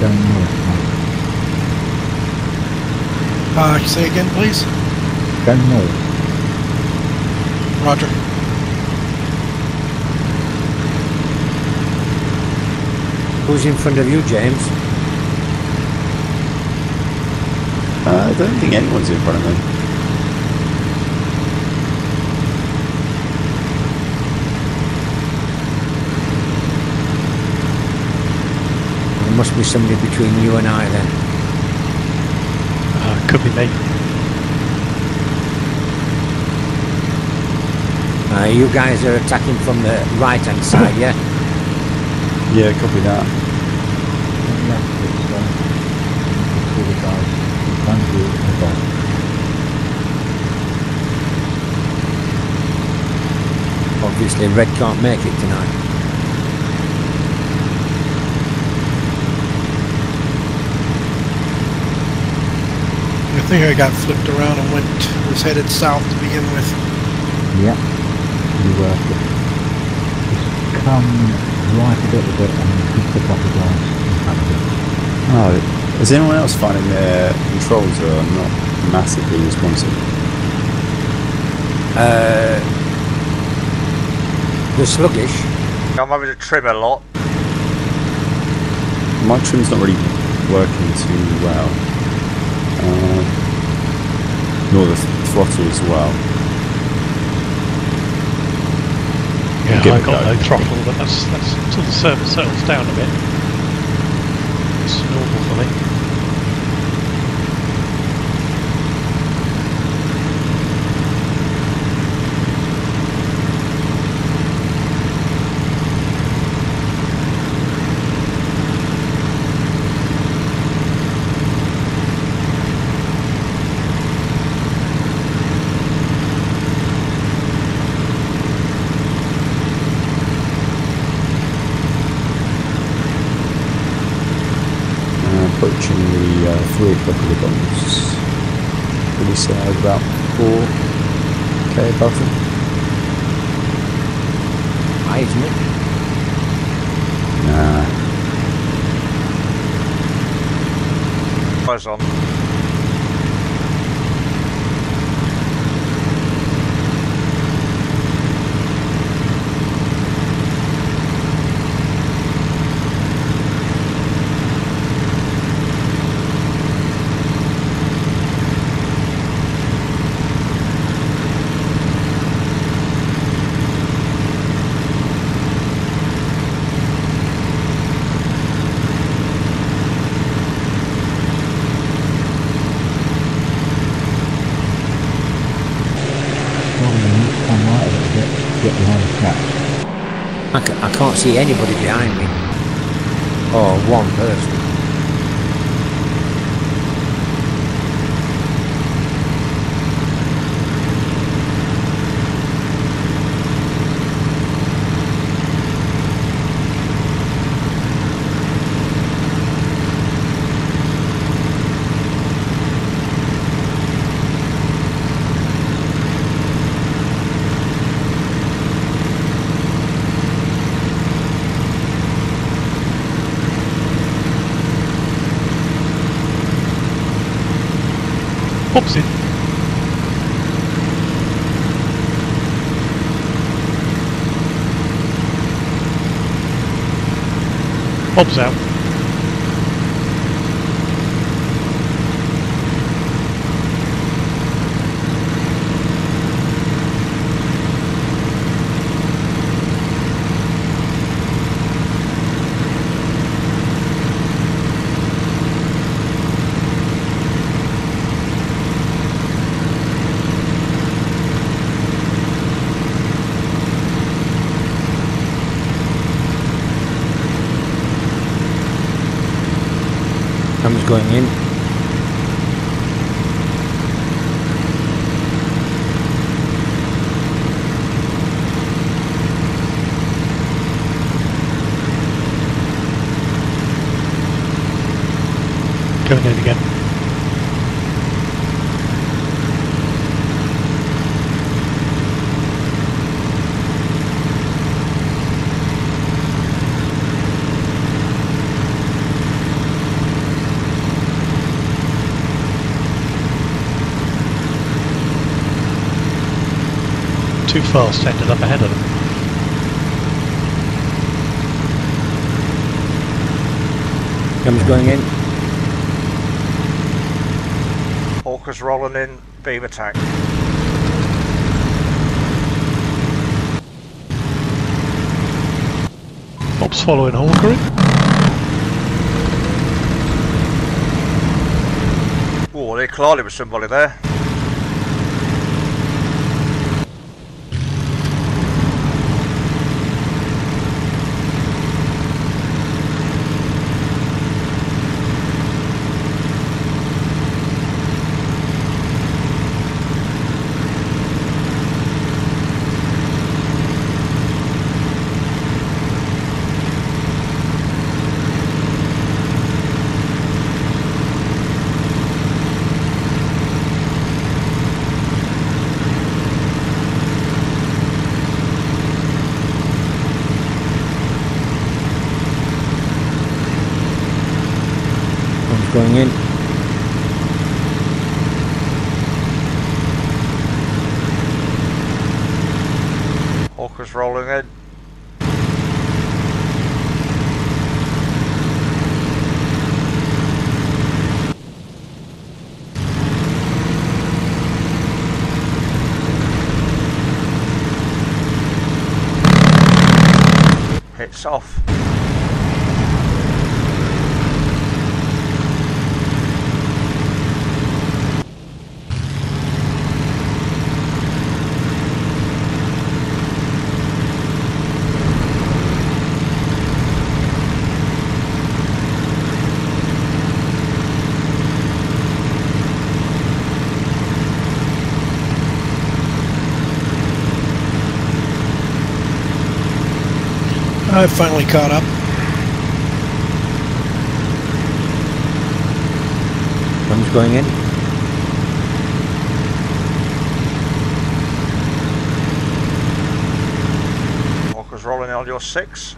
going north, mate. Uh, say again, please. Go north. Roger. Who's in front of you, James? Uh, I don't think anyone's in front of me. Must be somebody between you and I then. Uh, could be me. Uh, you guys are attacking from the right hand side, yeah? Yeah, copy that. Turn left, it's, you can see the guys in front of you and above. Obviously, Red can't make it tonight. I think I got flipped around and went was headed south to begin with. Yeah. You uh, just come right a little bit and then keep the couple of guys in front of you. Oh, is anyone else finding their controls are not massively responsive? Uh, they're sluggish. I'm having to trim a lot. My trim's not really working too well. Uh, nor the throttle as well. Yeah, Give I got go. no throttle, but that's that's until the server settles down a bit. It's normal for me. Uh, approaching the 3 o'clock of. Pretty sad, about 4k above them. High, isn't it? Nah. Eyes on. Probably you need to come right a little bit to get behind the traps. I, can't see anybody behind me. Or one person. Pops in. Bob's out. Going in. Going in again. Too fast, ended up ahead of them. Guns going in. Hawkers rolling in. Beam attack. Bob's following Hawker in. Oh, they collided with somebody there. Guns going in. Hawkers rolling in. Hits off. I've finally caught up. One's going in. Walker's rolling out your 6.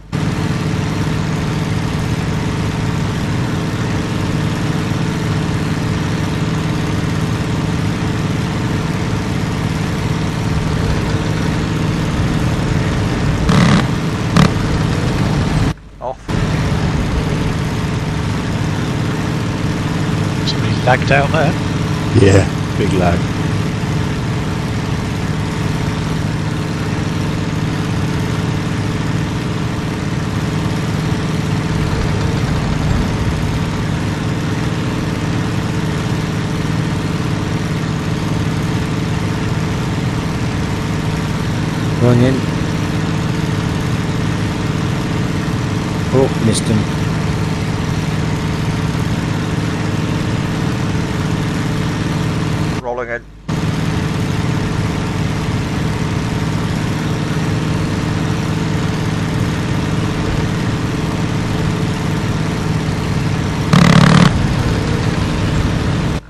Lagged out there. Yeah, big lag. Going in. Oh, missed him. Rolling in.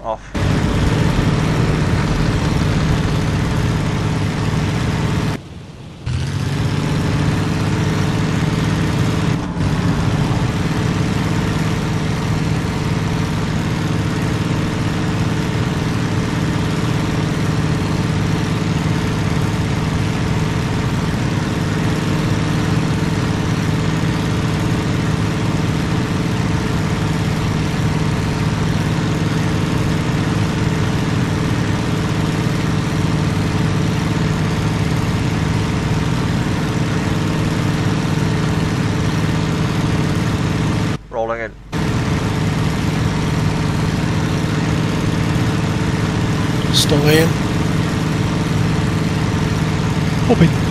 Off. Rolling in. Still in. Bobby.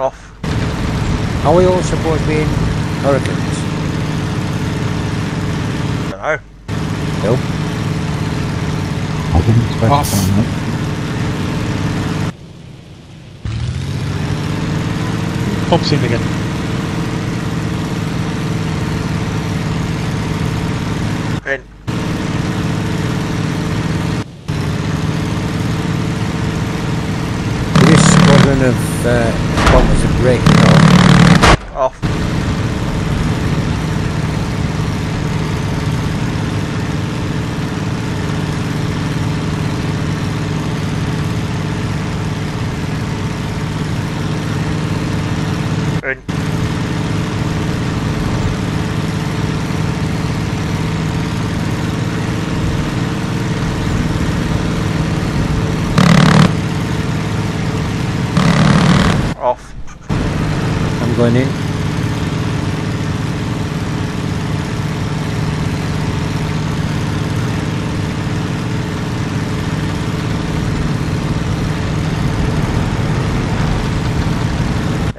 Off. Are we all supposed to be in hurricanes? Dunno. No. I didn't specify, Off. mate. Bob's in again. In. This squadron of uh, bombers are breaking off. Off. In. Off. I'm going in.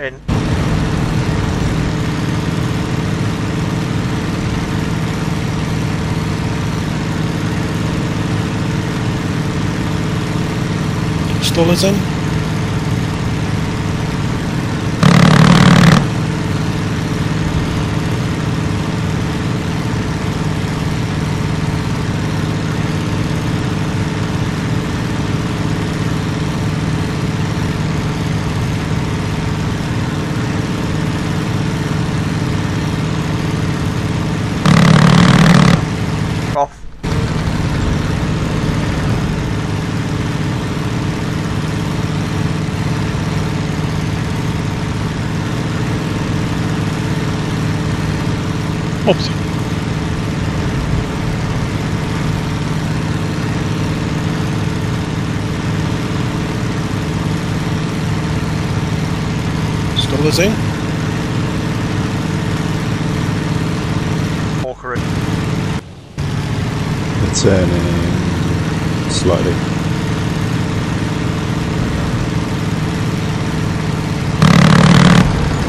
In. Still is in. Off. Opposite. Still is in. Walker in. Returning slightly.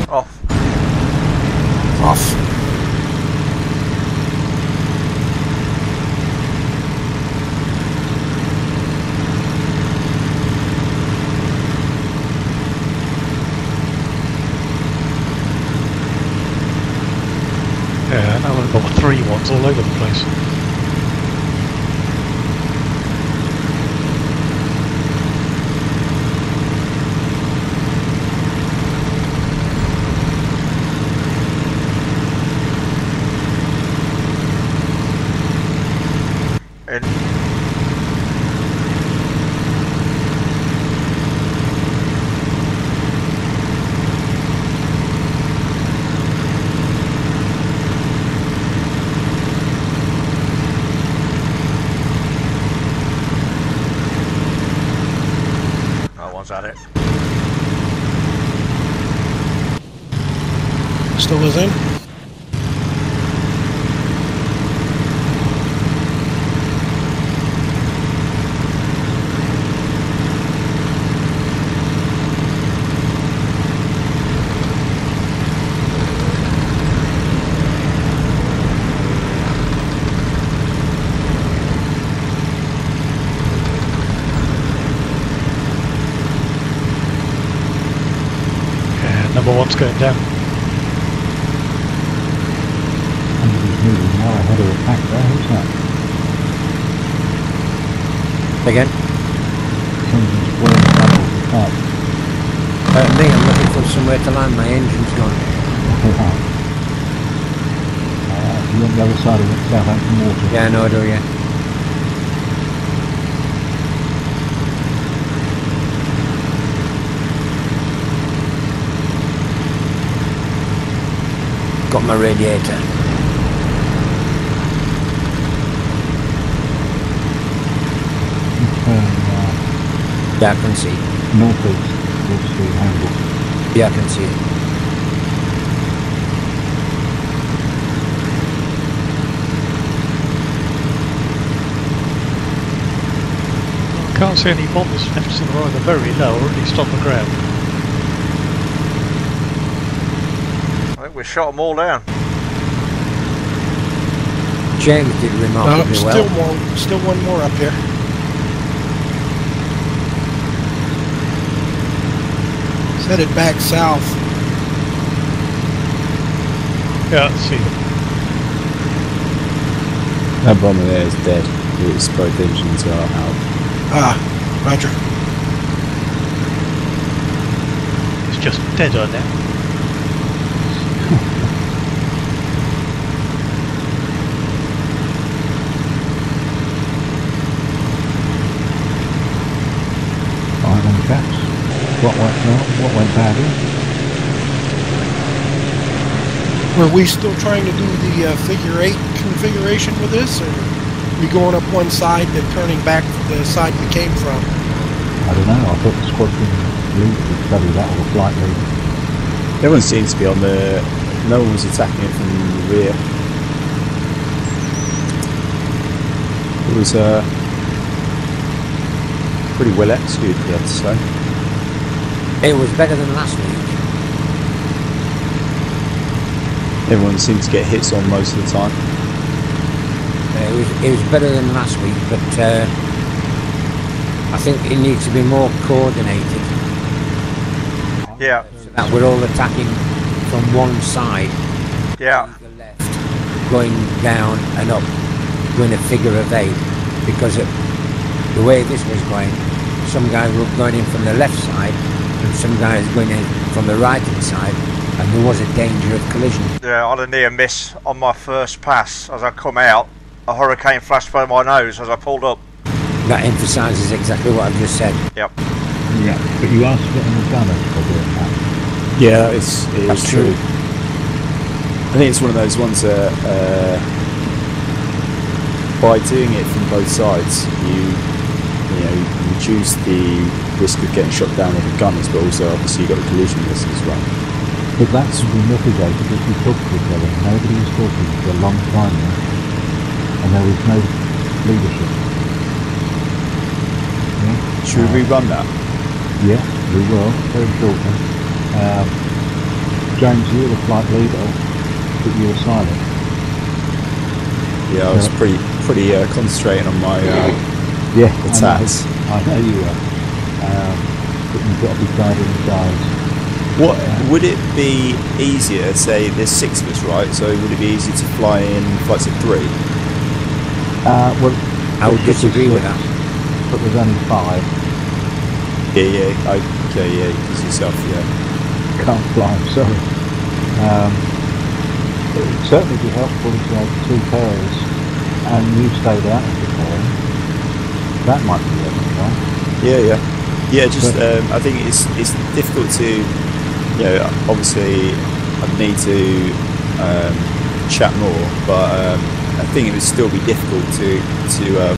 Off. Off. Yeah, now I've got three ones all over the place. In. That one's at it. Still is in. Number one's going down. Now ahead of the there. Who's that? Again. Somebody's wearing up at. Uh, me, I'm looking for somewhere to land. My engine's gone. Right. Uh, you're on the other side of the Southampton water. Yeah, no, I do, yeah. Got my radiator. Turn uh, Yeah, I can see. northeast towards the Hamble. Yeah, I can see it. Can't see any bombers left, so they're either very low or at least on the ground. I think we shot them all down. James did No, remarkably uh, still well. more. Still one more up here. Headed back south. Yeah, I see them. That bomber there is dead. It's both engines are out. Ah, Roger. It's just dead now. there. on chaps. What went wrong? What went badly? Were we still trying to do the uh, figure eight configuration with this, or we going up one side and then turning back to the side we came from? I don't know. I thought the squadron leader would study that or the flight leader. Everyone seems to be on the. No one was attacking it from the rear. It was uh, pretty well executed, I have to say. It was better than last week. Everyone seemed to get hits on most of the time. Uh, it was it was better than last week, but uh, I think it needs to be more coordinated. Yeah, So that we're all attacking from one side, yeah, the left, going down and up, doing a figure of eight. Because it, the way this was going, some guys were going in from the left side, and some guys going in from the right hand side, and there was a danger of collision. yeah. I had a near miss on my first pass as I come out. A hurricane flashed by my nose as I pulled up. That emphasises exactly what I've just said. Yep. Yeah. But you are splitting the gunners for doing that. Yeah, it's it That's is true. true. I think it's one of those ones that uh, by doing it from both sides, you you know you reduce the risk of getting shot down with the gunners, but also obviously you've got the collision risk as well. But that can be mitigated if you talk to each other. Nobody was talking for a long time now. And there was no leadership. Yeah? Should we rerun that? Yeah, we will, very shortly. Um, James, you were the flight leader, but you were silent. Yeah, I was Yeah. pretty pretty uh, concentrating on my uh, Yeah, attacks. I know you were. Um, but you've got to be guiding the guys. What would it be easier? Say there's six of us, right? So would it be easier to fly in flights of three? Uh, well, I would disagree with that. But there's only five. Yeah, yeah, I, okay, yeah, because yourself, yeah. Can't fly, sorry. Um, it would certainly be helpful if you had two pairs and you stayed out of the pair. That might be a try. Yeah, yeah, yeah. Just, But- um, I think it's it's difficult to, you know, obviously I'd need to um, chat more, but um, I think it would still be difficult to to um,